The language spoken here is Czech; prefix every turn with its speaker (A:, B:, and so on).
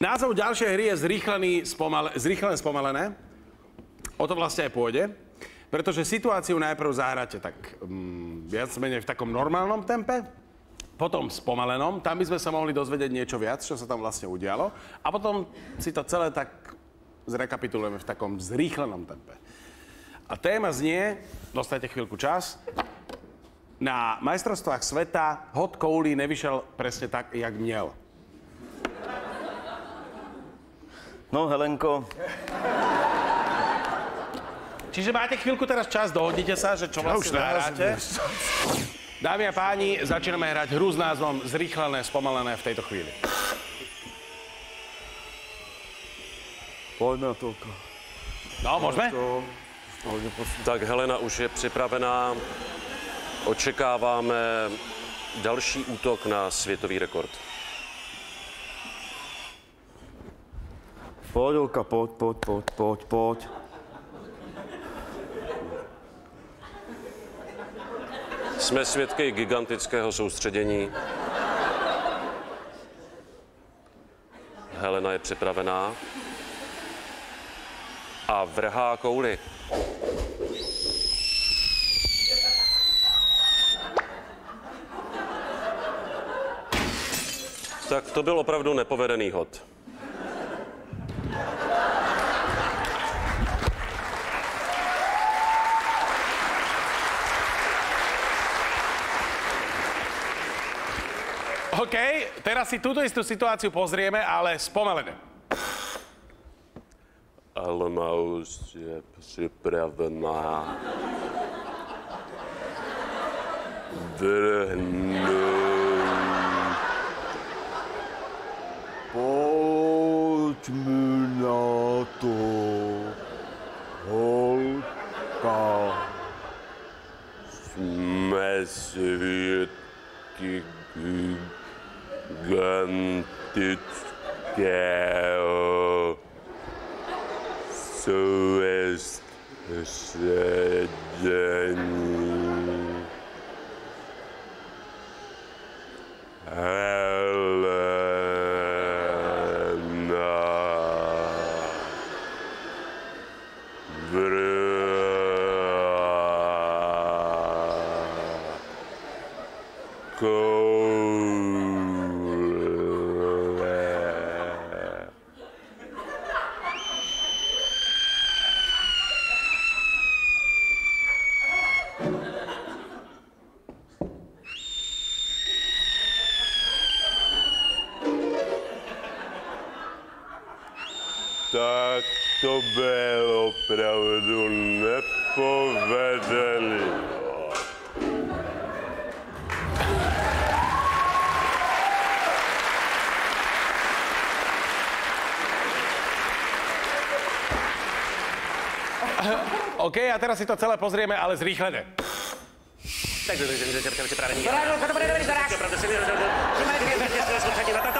A: Názov ďalšej hry je zrýchlený, spomale, zrýchlené spomalené. O to vlastne aj pôjde. Pretože situáciu najprv zahráte tak mm, viac menej v takom normálnom tempe, potom spomalenom, tam by sme sa mohli dozvedieť niečo viac, čo sa tam vlastne udialo. A potom si to celé tak zrekapitulujeme v takom zrýchlenom tempe. A téma znie, dostanete chvíľku čas, na majstrovstvách sveta hot kouli nevyšel presne tak, jak měl.
B: No, Helenko,
A: Čiže máte chvíľku teraz čas, dohodnite sa, že čo vlastne zahráte. Dámy a páni, začíname hrať hru s názvom Zrýchlené, spomalené v tejto chvíli.
B: pojďme na to.
A: No, môžeme?
C: Tak Helena už je připravená. Očekáváme další útok na světový rekord.
B: Pojď, Olka, pojď, pojď, pojď, pojď, pojď.
C: Jsme svědky gigantického soustředění. Helena je připravená. A vrhá kouli. Tak to byl opravdu nepovedený hod.
A: OK, teraz si túto istú situáciu pozrieme, ale spomalené.
C: Helena už je připravená. Vrhnu.
B: Pojďme na to. Holka.
C: Jsme svědky gigantického soustředění. Helena. Vrá. Koule. Tak to byl opravdu nepovedený.
A: OK, a teraz si to celé pozrieme, ale zrýchlené.
D: Tak, připravení. Opravdu si opravdu silně soustředit. To bylo opravdu